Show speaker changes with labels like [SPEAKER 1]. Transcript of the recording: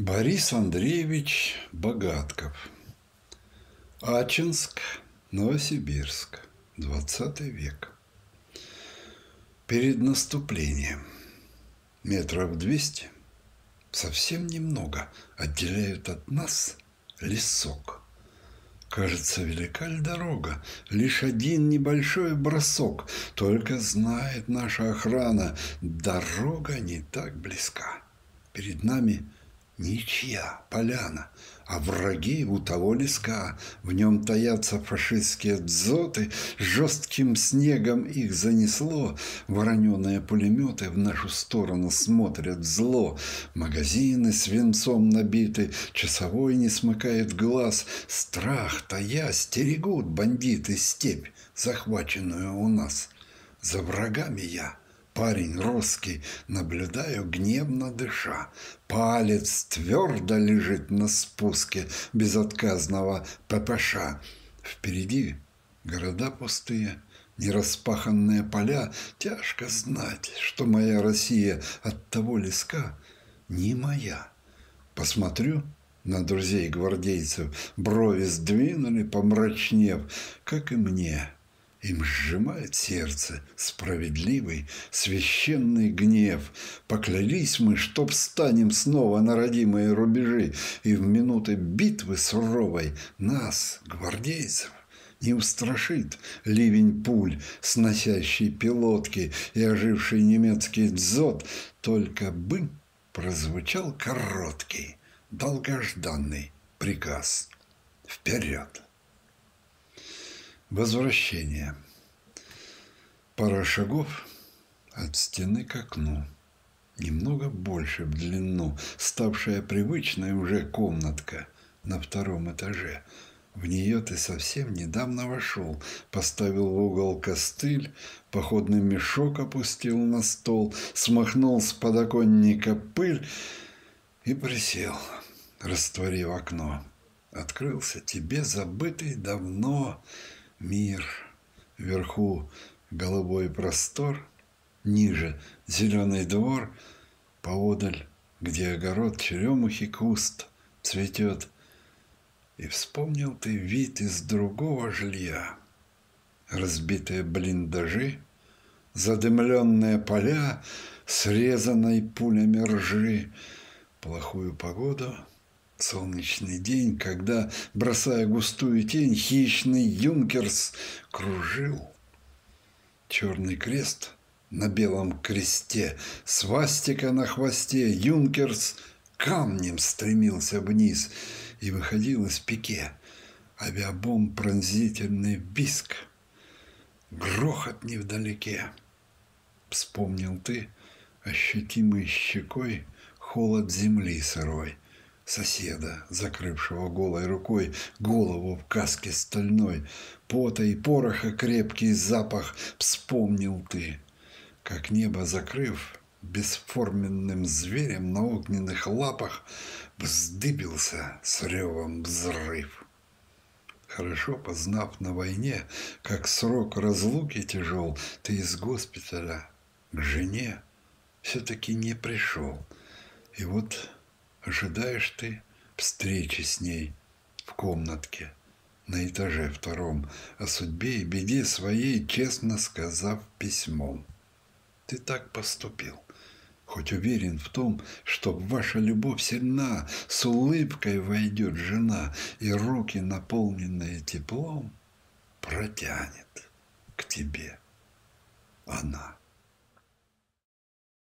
[SPEAKER 1] Борис Андреевич Богатков. Ачинск, Новосибирск, 20 век. Перед наступлением метров двести совсем немного отделяют от нас лесок. Кажется, велика ли дорога, лишь один небольшой бросок, только знает наша охрана, дорога не так близка. Перед нами – Ничья поляна, а враги у того леска. В нем таятся фашистские дзоты, жестким снегом их занесло. Вороненые пулеметы в нашу сторону смотрят зло. Магазины свинцом набиты, часовой не смыкает глаз. Страх тая стерегут бандиты степь, захваченную у нас. За врагами я — Парень русский, наблюдаю, гневно дыша. Палец твердо лежит на спуске безотказного ППШ. Впереди города пустые, нераспаханные поля. Тяжко знать, что моя Россия от того леска не моя. Посмотрю на друзей гвардейцев, брови сдвинули, помрачнев, как и мне – им сжимает сердце справедливый, священный гнев. Поклялись мы, что встанем снова на родимые рубежи, и в минуты битвы суровой нас, гвардейцев, не устрашит ливень пуль, сносящий пилотки и оживший немецкий дзот, только бы прозвучал короткий, долгожданный приказ. Вперед! Возвращение. Пара шагов от стены к окну. Немного больше в длину, ставшая привычной уже комнатка на втором этаже. В нее ты совсем недавно вошел, поставил в угол костыль, походный мешок опустил на стол, смахнул с подоконника пыль и присел, растворив окно. Открылся тебе забытый давно мир, вверху голубой простор, ниже зеленый двор, поодаль, где огород черемухи куст цветет. И вспомнил ты вид из другого жилья, разбитые блиндажи, задымленные поля, срезанной пулями ржи, плохую погоду — Солнечный день, когда, бросая густую тень, хищный юнкерс кружил. Черный крест на белом кресте, свастика на хвосте, юнкерс камнем стремился вниз и выходил из пике. Авиабом пронзительный виск, грохот невдалеке. Вспомнил ты, ощутимый щекой, холод земли сырой — соседа, закрывшего голой рукой голову в каске стальной. Пота и пороха крепкий запах вспомнил ты, как небо закрыв, бесформенным зверем на огненных лапах вздыбился с ревом взрыв. Хорошо познав на войне, как срок разлуки тяжел, ты из госпиталя к жене все-таки не пришел. И вот Ожидаешь ты встречи с ней в комнатке на этаже втором, о судьбе и беде своей, честно сказав письмом. Ты так поступил, хоть уверен в том, что ваша любовь сильна, с улыбкой войдет жена, и руки, наполненные теплом, протянет к тебе она.